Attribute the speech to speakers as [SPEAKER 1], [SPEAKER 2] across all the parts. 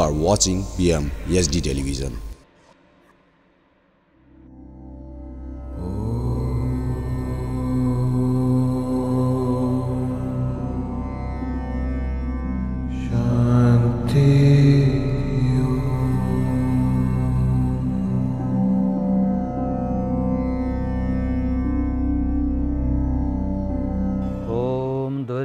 [SPEAKER 1] are watching PM Television.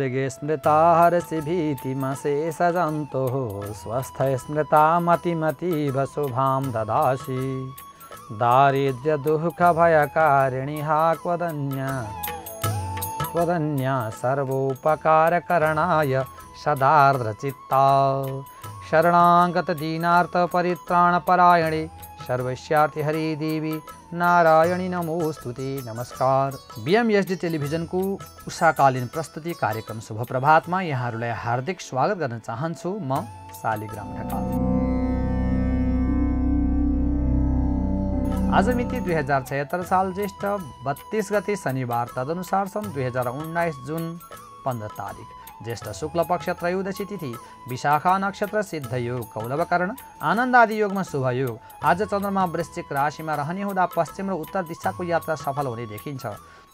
[SPEAKER 2] दुर्गे स्मृताहरसिभीतिमसे सजन्तुः स्वस्थस्मृतामतिमतीव शुभां ददासि। दारिद्र्यदुःखभयकारिणि हा क्वदन्या त्वदन्या सर्वोपकारकरणाय सदार्द्रचित्ता। शरणाङ्गतदीनार्थपरित्राणपरायणे सर्वस्यार्थिहरिदेवी नारायणी नमोस्तु ते। नमस्कार। बिएमएसडी टेलिभिजनको उषाकालीन प्रस्तुति कार्यक्रम शुभ प्रभातमा यहाँहरूलाई हार्दिक स्वागत गर्न चाहन्छु म शालिग्राम ढकाल। आज मिति दुई हजार छयत्तर साल ज्येष्ठ बत्तिस गते शनिबार तदनुसार सन् दुई हजार उन्नाइस जुन पन्ध्र तारिक ज्येष्ठ शुक्ल पक्ष त्रयोदशी तिथि विशाखा नक्षत्र सिद्ध योग कौलवकर्ण आनन्द आदि योगमा शुभ योग आज चन्द्रमा वृश्चिक राशिमा रहने हुँदा पश्चिम र उत्तर दिशाको यात्रा सफल हुने देखिन्छ।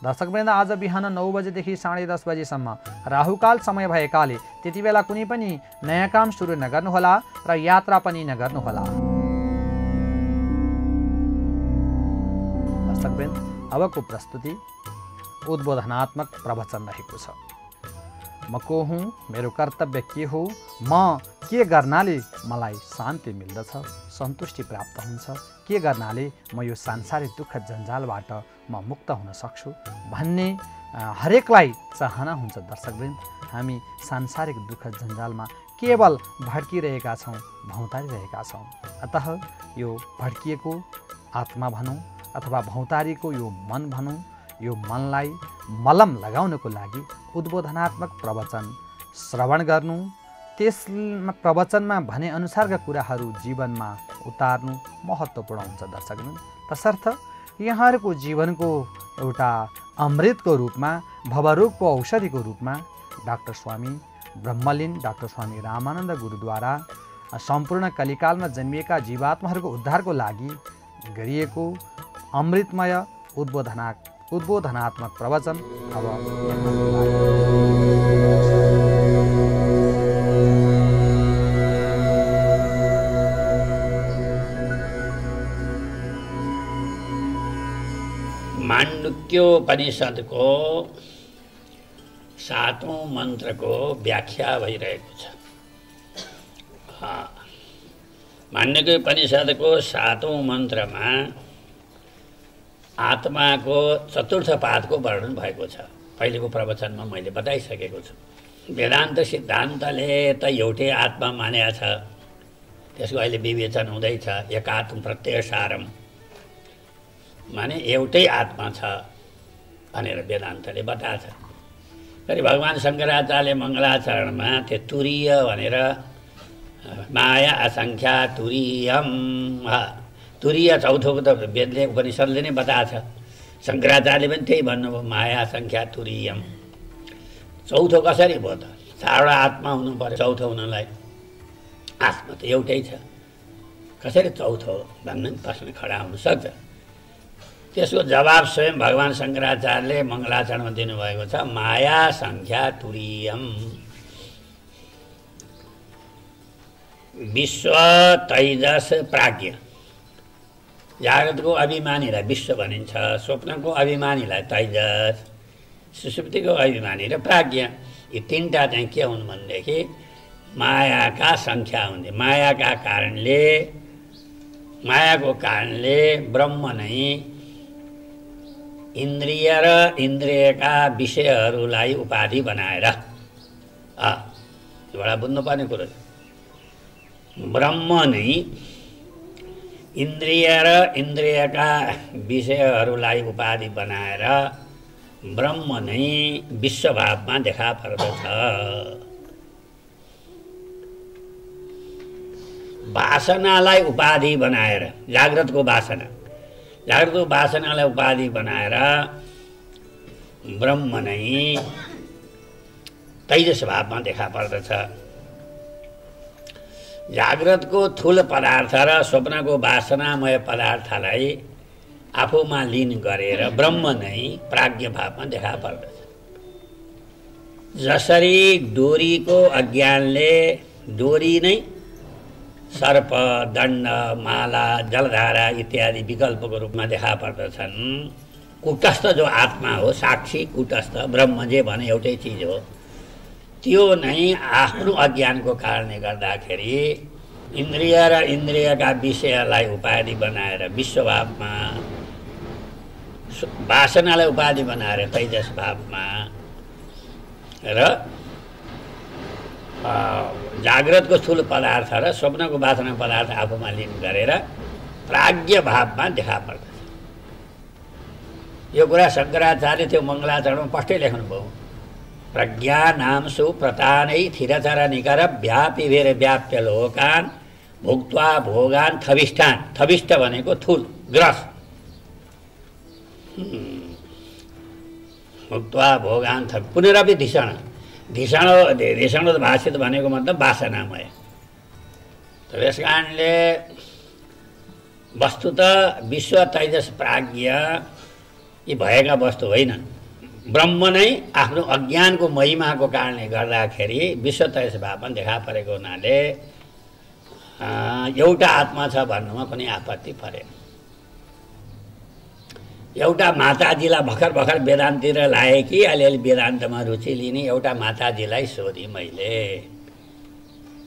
[SPEAKER 2] दर्शकवृन्द आज बिहान नौ बजेदेखि साढे दस बजीसम्म राहुकाल समय भएकाले त्यति बेला कुनै पनि नयाँ काम सुरु नगर्नुहोला र यात्रा पनि नगर्नुहोला। दर्शकवृन्द अबको प्रस्तुति उद्बोधनात्मक प्रवचन रहेको छ। म को हुँ मेरो कर्तव्य के हो? म के गर्नाले मलाई शान्ति मिल्दछ सन्तुष्टि प्राप्त हुन्छ? के गर्नाले म यो सांसारिक दुःख जन्जालबाट म मुक्त हुन सक्छु? भन्ने हरेकलाई चाहना हुन्छ दर्शकवृन्द। हामी सांसारिक दुःख जन्जालमा केवल भड्किरहेका छौँ भौँतारिरहेका छौँ। अतः यो भड्किएको आत्मा भनौँ अथवा भौँतारीको यो मन भनौँ यो मनलाई मलम लगाउनको लागि उद्बोधनात्मक प्रवचन। श्रवण गर्नु त्यस प्रवचनमा भनेअनुसारका कुराहरू जीवनमा उतार्नु महत्त्वपूर्ण हुन्छ दर्शकहरू तसर्थ यहाँहरूको जीवनको एउटा अमृतको रूपमा भवरोगको औषधिको रूपमा डाक्टर स्वामी ब्रह्मलिन डाक्टर स्वामी रामानन्द गुरुद्वारा सम्पूर्ण कलिकालमा जन्मिएका जीवात्माहरूको उद्धारको लागि गरिएको अमृतमय उद्बोधना उद्बोधनात्मक प्रवचन अब।
[SPEAKER 3] माण्डुक्योपनिषद्को सातौँ मन्त्रको व्याख्या भइरहेको छ उपनिषद्को सातौँ मन्त्रमा आत्माको चतुर्थ पादको वर्णन भएको छ। पहिलेको प्रवचनमा मैले बताइसकेको छु। वेदान्त सिद्धान्तले त एउटै आत्मा मानेको छ। त्यसको अहिले विवेचन हुँदैछ। एकात्म प्रत्यय सारम। माने एउटै आत्मा छ भनेर वेदान्तले बताएको छ फेरि भगवान् शङ्कराचार्यले मङ्गलाचरणमा त्यो तुरीय भनेर माया असङ्ख्या तुरीयम तुरीय चौथोको त वेदले उपनिषद्ले नै बताएको छ। शङ्कराचार्यले पनि त्यही भन्नुभयो माया सङ्ख्या तुरीयम। चौथो कसरी भयो त? चारवटा आत्मा हुनु पऱ्यो चौथो हुनलाई आत्मा त एउटै छ। कसरी चौथो भन्ने प्रश्न खडा हुनसक्छ त्यसको जवाब स्वयं भगवान् शङ्कराचार्यले मङ्गलाचरणमा दिनुभएको छ माया सङ्ख्या तुरीयम। विश्व तैजस प्राज्ञ। जागतको अभिमानीलाई विश्व भनिन्छ स्वप्नको अभिमानीलाई तैजस सुसुप्तिको अभिमानी र प्राज्ञ यी तिनवटा चाहिँ के हुन् भनेदेखि मायाका सङ्ख्या हुने मायाका कारणले मायाको कारणले ब्रह्म नै इन्द्रिय र इन्द्रियका विषयहरूलाई उपाधि बनाएर एउटा बुझ्नुपर्ने कुरो। ब्रह्म नै इन्द्रिय र इन्द्रियका विषयहरूलाई उपाधि बनाएर ब्रह्म नै विश्वभावमा देखा पर्दछ। वासनालाई उपाधि बनाएर जाग्रतको वासना जाग्रतको वासनालाई उपाधि बनाएर ब्रह्म नै तैजस भावमा देखा पर्दछ। जाग्रतको थुल पदार्थ र स्वप्नको वासनामय पदार्थलाई आफूमा लिन गरेर ब्रह्म नै प्राज्ञ भावमा देखा पर्दछ। जसरी डोरीको अज्ञानले डोरी नै सर्प दण्ड माला जलधारा इत्यादि विकल्पको रूपमा देखा पर्दछन्। कुटस्थ जो आत्मा हो साक्षी कुटस्थ ब्रह्म जे भने एउटै चिज हो। त्यो नै आफ्नो अज्ञानको कारणले गर्दाखेरि इन्द्रिय र इन्द्रियका विषयलाई उपाधि बनाएर विश्वभावमा वासनालाई उपाधि बनाएर तैजस भावमा र जाग्रतको स्थूल पदार्थ र स्वप्नको वासना पदार्थ आफूमा लिन गरेर प्राज्ञ भावमा देखा पर्दछ। यो कुरा शङ्कराचार्य त्यो मङ्गलाचरणमा स्पष्टै लेख्नुभयो। प्रज्ञा नामसु प्रतानै थिरचर निकर व्याप्य लोकान भुक्त्वा भोगान थविष्ठान। थविष्ठ भनेको थुल ग्रस। भुक्त्वा भोगान थ पुनरपि धिषण। धिषण धिषण भाषित भनेको मतलब वासनामय। त्यस कारणले वस्तुत विश्व तैजस प्राज्ञ यी भएका वस्तु होइनन्। ब्रह्म नै आफ्नो अज्ञानको महिमाको कारणले गर्दाखेरि विश्व तैजस भावमा देखा परेको हुनाले एउटा आत्मा छ भन्नुमा पनि आपत्ति परेन। एउटा माताजीलाई भर्खर भर्खर वेदान्ततिर लाएँ कि अलिअलि वेदान्तमा रुचि लिने एउटा माताजीलाई सोधेँ मैले।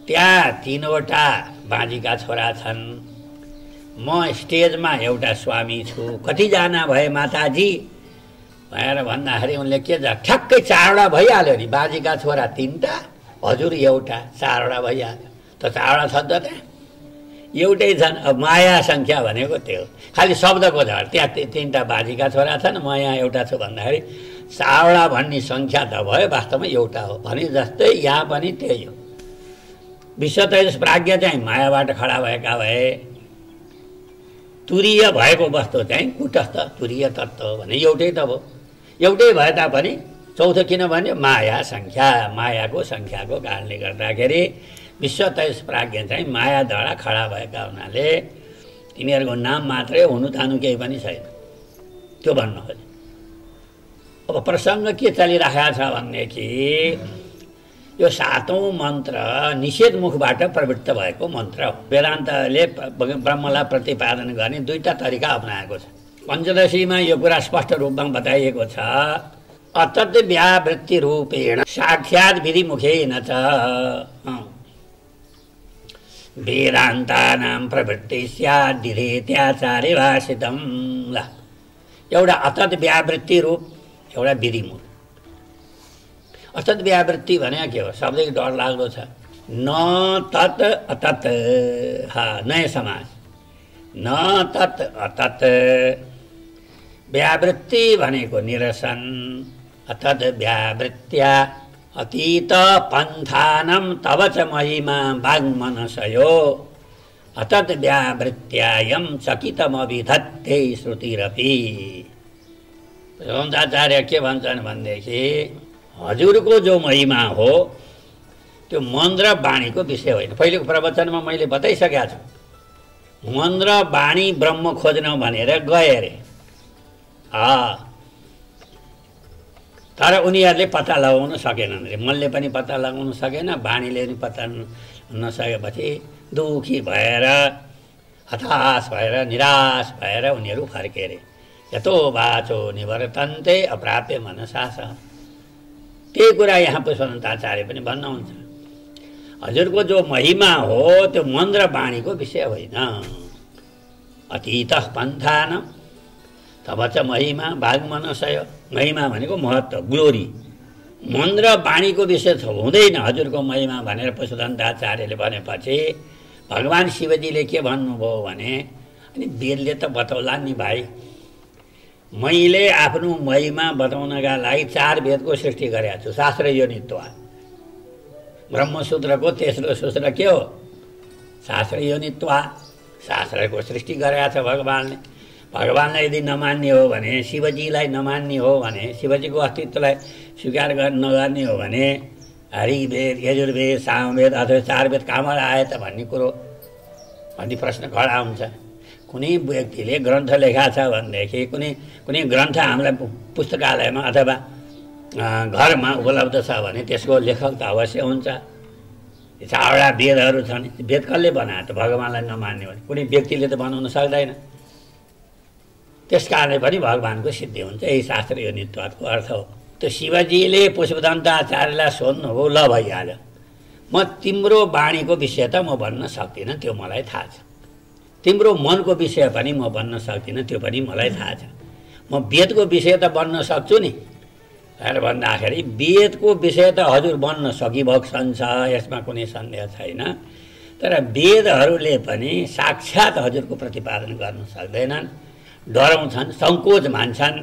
[SPEAKER 3] त्यहाँ तिनवटा बाँझीका छोरा छन्। म स्टेजमा एउटा स्वामी छु। कतिजना भए माताजी? भनेर भन्दाखेरि उनले के जा ठ्याक्कै चारवटा भइहाल्यो नि। बाजीका छोरा तिनवटा हजुर एउटा चारवटा भइहाल्यो। त चारवटा छ त त्यहाँ? एउटै छन्। अब माया सङ्ख्या भनेको त्यो खालि शब्दको झर। त्यहाँ तिनवटा बाजीका छोरा छन् म यहाँ एउटा छु भन्दाखेरि चारवटा भन्ने सङ्ख्या त भयो वास्तवमा एउटा हो। भने जस्तै यहाँ पनि त्यही हो। विश्व तेजस प्राज्ञ चाहिँ मायाबाट खडा भएका भए। तुरीय भएको वस्तु चाहिँ कुटस्थ तुरीय तत्त्व हो भने एउटै त हो। एउटै भए तापनि चौथो किनभने माया सङ्ख्या मायाको सङ्ख्याको कारणले गर्दाखेरि विश्व तेज प्राज्ञ चाहिँ माया खडा भएका हुनाले तिनीहरूको नाम मात्रै हुनु थानु केही पनि छैन। त्यो भन्नु खोजे अब प्रसङ्ग के चलिरहेको छ भनेदेखि यो सातौँ मन्त्र निषेध मुखबाट प्रवृत्त भएको मन्त्र हो। वेदान्तले ब्रह्मलाई प्रतिपादन गर्ने दुईवटा तरिका अप्नाएको छ। पञ्चदशीमा यो कुरा स्पष्ट रूपमा बताइएको छ। अतत् व्यावृत्ति रूपेण साक्षात् विधिमुखेन च। वेदान्तानां प्रवृत्ति स्यात् विधेत्याचार्य भाषितम् ल। एउटा अतत् व्यावृत्ति रूप एउटा विधिमुख अतत् व्यावृत्ति भने के हो? शब्दै डर लाग्दो छ। न तत् अतत्। हा नयाँ समाज। न तत् अतत्। व्यावृत्ति भनेको निरसन। अतत् व्यावृत्त्या अतीत पन्थानं तव च महिमा वाङ्मनसयो। अतत् व्यावृत्त्यायं चकितमविधत्ते श्रुतिरपि। रौन्दाचार्य के भन्छन् भनेदेखि हजुरको जो महिमा हो त्यो मन र बाणीको विषय होइन। पहिलेको प्रवचनमा मैले बताइसकेको छु। मन र बाणी ब्रह्म खोज्न भनेर गए अरे। तर उनीहरूले पत्ता लगाउन सकेनन् अरे मनले पनि पत्ता लगाउन सकेन बाणीले पनि पत्ता नसकेपछि दुखी भएर हताश भएर निराश भएर उनीहरू फर्के अरे यतो बाचो निवर्तन्ते अप्राप्य मनसास त्यही कुरा यहाँ पुष्पन्ताचार्य पनि भन्नुहुन्छ। हजुरको जो महिमा हो त्यो मन र बाणीको विषय होइन। अतीत पन्थान चाहिँ महिमा भागमनसय महिमा भनेको महत्त्व ग्लोरी मन र बाणीको विषय हुँदैन हजुरको महिमा भनेर पुष्पदन्ताचार्यले भनेपछि भगवान् शिवजीले के भन्नुभयो भने अनि वेदले त बताउला नि भाइ मैले आफ्नो महिमा बताउनका लागि चार वेदको सृष्टि गरेको छु शास्त्र योनित्व ब्रह्मसूत्रको तेस्रो सूत्र के हो? शास्त्र योनित्व शास्त्रको सृष्टि गरेका छ भगवान्ले। भगवान्लाई यदि नमान्ने हो भने शिवजीलाई नमान्ने हो भने शिवजीको अस्तित्वलाई स्वीकार नगर्ने हो भने हरिवेद यजुर्वेद सामवेद अथवा चार वेद कहाँबाट आयो त भन्ने कुरो भन्ने प्रश्न खडा हुन्छ कुनै व्यक्तिले ग्रन्थ लेखा छ भनेदेखि कुनै कुनै ग्रन्थ हामीलाई पुस्तकालयमा अथवा घरमा उपलब्ध छ भने त्यसको लेखक त अवश्य हुन्छ। चारवटा वेदहरू छन्। वेद कसले बनायो त भगवान्लाई नमान्ने भने कुनै व्यक्तिले त बनाउन सक्दैन। त्यस कारणले पनि भगवान्को सिद्धि हुन्छ। यही शास्त्र यो नित्वादको अर्थ हो। त्यो शिवजीले पुष्पदन्त आचार्यलाई सोध्नुभयो ल भइहाल्यो। म तिम्रो वाणीको विषय त म भन्न सक्दिनँ त्यो मलाई थाहा छ। तिम्रो मनको विषय पनि म भन्न सक्दिनँ त्यो पनि मलाई थाहा छ। म वेदको विषय त बन्न सक्छु नि। भनेर भन्दाखेरि वेदको विषय त हजुर बन्न सकिभक्सन छ यसमा कुनै सन्देह छैन। तर वेदहरूले पनि साक्षात् हजुरको प्रतिपादन गर्न सक्दैनन्। डराउँछन् सङ्कोच मान्छन्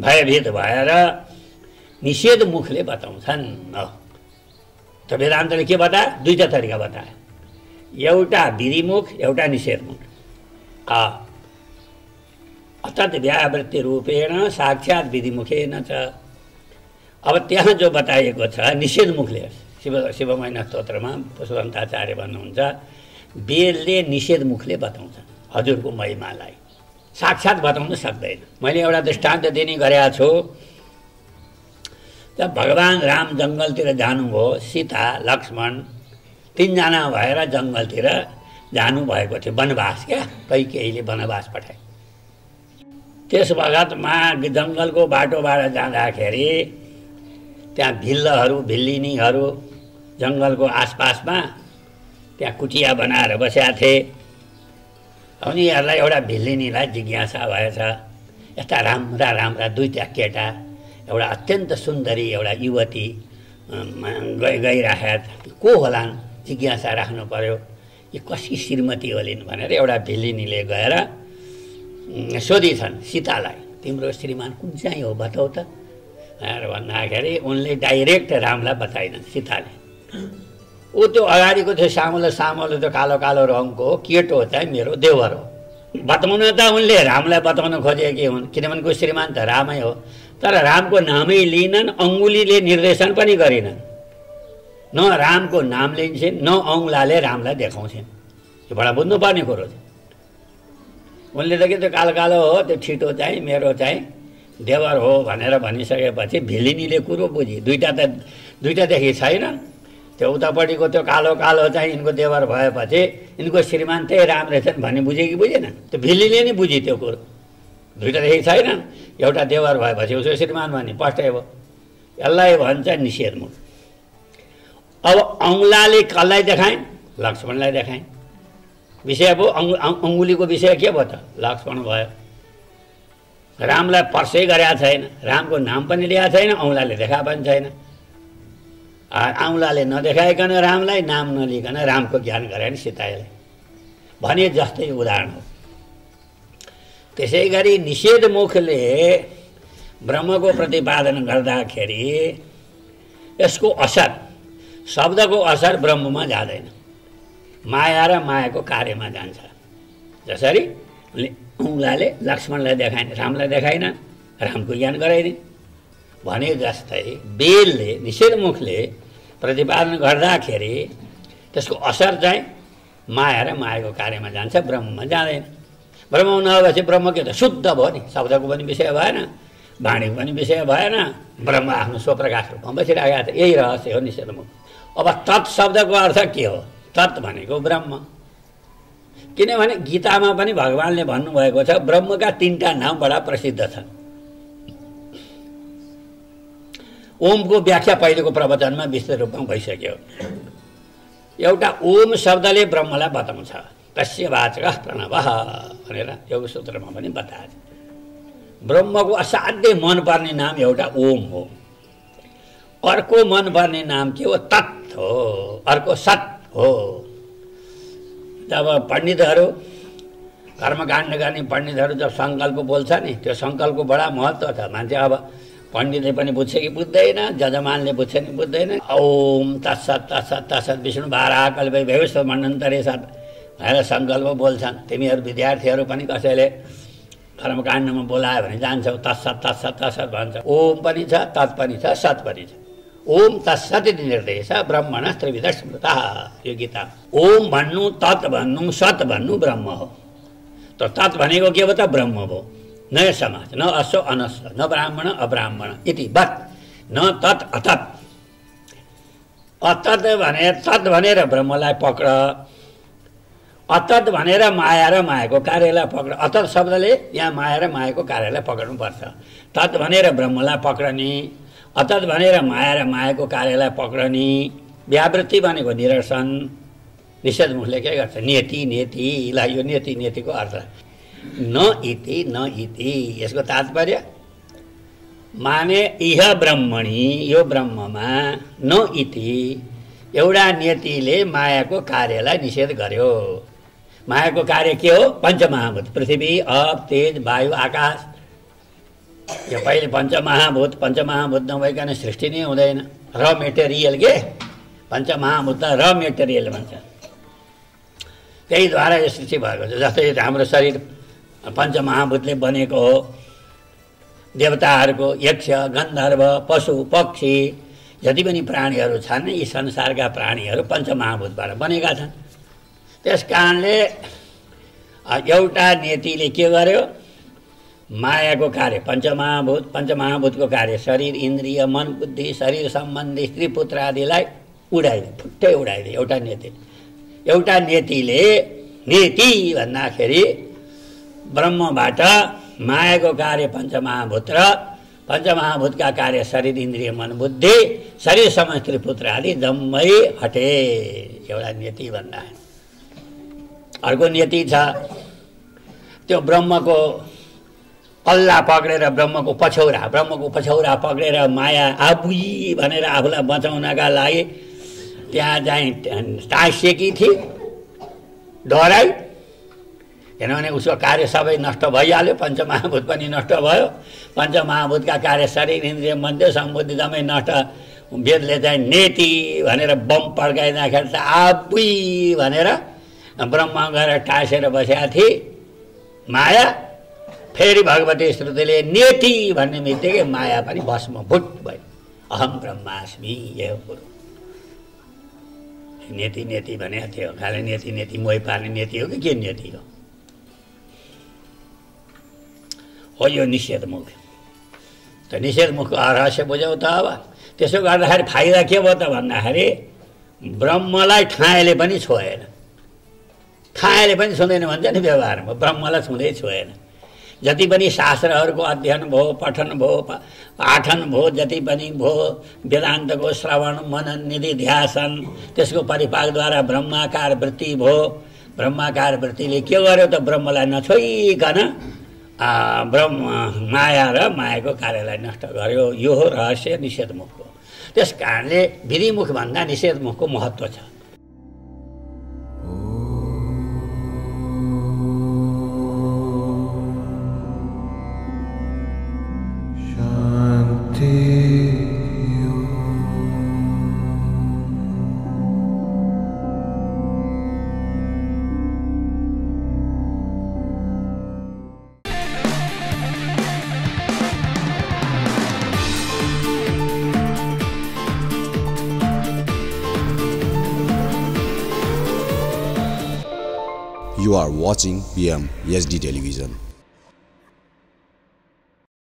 [SPEAKER 3] भयभीत भएर निषेध मुखले बताउँछन्। त वेदान्तले के बतायो दुईवटा तरिका बतायो एउटा विधिमुख एउटा निषेधमुख। अर्थात् व्यावृत्ति रूपेण साक्षात् विधिमुखेन छ अब त्यहाँ जो बताइएको छ निषेधमुखले शिव शिवमैना स्तोत्रमा पुष्पन्ताचार्य भन्नुहुन्छ वेदले निषेधमुखले बताउँछ हजुरको महिमालाई। साक्षात् बताउन सक्दैन। मैले एउटा दृष्टान्त दिने गरेका छु। जब भगवान् राम जङ्गलतिर जानुभयो सीता लक्ष्मण तिनजना भएर जङ्गलतिर जानुभएको थियो। वनवास क्या? कहीँ केहीले वनवास पठाए। त्यस बखतमा जङ्गलको बाटोबाट जाँदाखेरि त्यहाँ भिल्लहरू भिल्लिनीहरू जङ्गलको आसपासमा त्यहाँ कुटिया बनाएर बसेका थिए। उनीहरूलाई एउटा भिल्लिनीलाई जिज्ञासा भएछ यस्ता राम्रा राम्रा दुईवटा केटा एउटा अत्यन्त सुन्दरी एउटा युवती गइ गइराखेका को होलान् जिज्ञासा राख्नु पर्यो? यी कसकी श्रीमती होलिन् भनेर एउटा भिल्लिनीले गएर सोधिछन् सीतालाई तिम्रो श्रीमान कुन चाहिँ हो बताउ त? भनेर भन्दाखेरि उनले डाइरेक्ट रामलाई बताइनन् सीताले। ऊ त्यो अगाडिको थियो सामुलो सामुलो त्यो कालो कालो रङको केटो चाहिँ मेरो देवर हो। बताउन त उनले रामलाई बताउन खोजेकी हुन् किनभने को श्रीमान त रामै हो। तर रामको नामै लिनन् अङ्गुलीले निर्देशन पनि गरिनन्। न रामको नाम लिन्छन् न औँलाले रामलाई देखाउँछन्। यो बडा बुझ्नुपर्ने कुरो छ। उनले त के त्यो कालो कालो हो त्यो छिटो चाहिँ मेरो चाहिँ देवर हो भनेर भनिसकेपछि भिलिनीले कुरो बुझी। दुइटा त दुइटादेखि छैन। त्यो उतापट्टिको त्यो कालो कालो चाहिँ यिनको देवर भएपछि यिनको श्रीमान त्यही राम रहेछन् भन्ने बुझ्यो कि बुझेन त्यो भिल्लीले नै बुझ्यो त्यो कुरो। दुइटादेखि छैन एउटा देवर भएपछि उसको श्रीमान भने पष्टै भयो यसलाई भन्छ निषेधमुख। अब औँलाले कसलाई देखाएँ लक्ष्मणलाई देखाएँ विषय भयो अङ्गुलीको विषय के भयो त? लक्ष्मण भयो। रामलाई पर्सै गरेका छैन। रामको नाम पनि ल्याएको छैन औँलाले देखा पनि छैन। औँलाले नदेखाइकन रामलाई नाम नलिकन रामको ज्ञान गराएन सीताले भने जस्तै उदाहरण हो। त्यसै गरी निषेध मुखले ब्रह्मको प्रतिपादन गर्दाखेरि यसको असर शब्दको असर ब्रह्ममा जाँदैन। माया र मायाको कार्यमा जान्छ। जसरी औँलाले लक्ष्मणलाई देखाएन रामलाई देखाइन रामको ज्ञान गराइदिन्। भने जस्तै बेलले निषेधमुखले प्रतिपादन गर्दाखेरि त्यसको असर चाहिँ माया र मायाको कार्यमा जान्छ ब्रह्ममा जाँदैन। ब्रह्म नभएपछि ब्रह्म के त? शुद्ध भयो नि। शब्दको पनि विषय भएन वाणीको पनि विषय भएन ब्रह्म आफ्नो स्वप्रकाश रूपमा बसिरहेको छ। यही रहस्य हो निषेधमुख अब तत् शब्दको अर्थ के हो? तत् भनेको ब्रह्म। किनभने गीतामा पनि भगवान्ले भन्नुभएको छ ब्रह्मका तिनवटा नाम बडा प्रसिद्ध छन्। ओमको व्याख्या पहिलेको प्रवचनमा विस्तृत रूपमा भइसक्यो। एउटा ओम शब्दले ब्रह्मलाई बताउँछ। तस्य वाचक प्रणव भनेर योग सूत्रमा पनि बताएको ब्रह्मको असाध्यै मनपर्ने नाम एउटा ओम हो। अर्को मनपर्ने नाम के हो? तत् हो। अर्को सत् हो। जब पण्डितहरू कर्मकाण्ड गर्ने पण्डितहरू जब सङ्कल्प बोल्छ नि त्यो सङ्कल्पको बडा महत्त्व छ। मान्छे अब पण्डितले पनि बुझ्छ कि बुझ्दैन जजमानले बुझ्छ कि बुझ्दैन। ओम तत्सत तत्सत तत्सत विष्णु बाह्र कल्प व्यवस्थ मण्डन्तरे सत। भनेर सङ्कल्प बोल्छन्। तिमीहरू विद्यार्थीहरू पनि कसैले कर्मकाण्डमा बोलायो भने जान्छौ तत्सत तत्सत तत्सत भन्छ। ओम पनि छ तत् पनि छ सत पनि छ। ओम तत्सत निर्देश ब्रह्मण त्रिविध स्मृता। यो गीता। ओम भन्नु तत् भन्नु सत भन्नु ब्रह्म हो। त तत् भनेको के हो त? ब्रह्म हो। नयाँ समाज न असो अनस न ब्राह्मण अब्राह्मण इति। बत् न तत् अतत्। अतत् भने तत् भनेर ब्रह्मलाई पक्र अतत् भनेर माया र मायाको कार्यलाई पक्र अतत् शब्दले यहाँ माया र मायाको कार्यलाई पक्र्नुपर्छ तत् भनेर ब्रह्मलाई पक्रने अतत् भनेर माया र मायाको कार्यलाई पक्रने व्यावृत्ति भनेको निरसन। निषेधमुखले के गर्छ? नियति नियतिलाई यो नियति नियतिको अर्थ। न इति न इति यसको तात्पर्य? माने इह ब्रह्मणी यो ब्रह्ममा न इति एउटा नियतिले मायाको कार्यलाई निषेध गर्यो। मायाको कार्य के हो? पञ्चमहाभूत पृथ्वी अप तेज वायु आकाश। यो पहिले पञ्चमहाभूत पञ्चमहाभूत नभइकन सृष्टि नै हुँदैन। र मेटेरियल के? पञ्चमहाभूत र मेटेरियल भन्छ। त्यहीद्वारा यो सृष्टि भएको छ। जस्तै हाम्रो शरीर पञ्चमहाभूतले बनेको हो देवताहरूको यक्ष गन्धर्व पशु पक्षी जति पनि प्राणीहरू छन् यी संसारका प्राणीहरू पञ्चमहाभूतबाट बनेका छन्। त्यस कारणले एउटा नियतिले के गर्यो? मायाको कार्य पञ्चमहाभूत पञ्चमहाभूतको कार्य शरीर इन्द्रिय मन बुद्धि शरीर सम्बन्धी स्त्री पुत्र आदिलाई उडाइदियो फुट्टै उडाइदियो एउटा नेतिले। एउटा नेतिले नेति भन्दाखेरि ब्रह्मबाट मायाको कार्य पञ्चमहाभूत र पञ्चमहाभूतका कार्य शरीर इन्द्रिय मन बुद्धि शरीर समय स्त्री पुत्र आदि जम्मै हटे एउटा नियति भन्दा। अर्को नियति छ त्यो ब्रह्मको कल्ला पक्रेर ब्रह्मको पछौरा ब्रह्मको पछौरा पक्रेर माया आबुई भनेर आफूलाई बचाउनका लागि त्यहाँ चाहिँ टाँसिएकी थिए डराइ किनभने उसको कार्य सबै नष्ट भइहाल्यो पञ्चमहाभूत पनि नष्ट भयो। पञ्चमहाभूतका कार्य शरीर इन्द्रिय मध्य सम्बुद्धि जम्मै नष्ट। वेदले चाहिँ नेति भनेर बम पड्काइँदाखेरि त आबुई भनेर ब्रह्म गएर टाँसेर बसेका थिए। माया फेरि भगवती श्रुतिले नेति भन्ने बित्तिकै माया पनि भस्म भुट भयो। अहम ब्रह्मास्मि यो कुरो नेति नेति भनेको थियो। खालि नेति नेति मोही पार्ने नेति हो कि के नेति हो? यो निषेधमुख त निषेधमुखको रहस्य बुझ्यौ त अब त्यसो गर्दाखेरि फाइदा के भयो त भन्दाखेरि ब्रह्मलाई ठाएले पनि छोएन ठाएले पनि छुँदैन भन्छ नि व्यवहारमा ब्रह्मलाई छुँदै छोएन जति पनि शास्त्रहरूको अध्ययन भयो पठन भयो पाठन भयो जति पनि भयो वेदान्तको श्रवण मनन निधि ध्यासन त्यसको परिपाकद्वारा ब्रह्माकार वृत्ति भयो ब्रह्माकार वृत्तिले के गर्यो त ब्रह्मलाई नछोइकन ब्रह्म माया र मायाको कार्यलाई नष्ट गर्यो। यो हो रहस्य निषेधमुखको। त्यस कारणले विधिमुखभन्दा निषेधमुखको महत्त्व छ।
[SPEAKER 1] Are watching PM SD Television.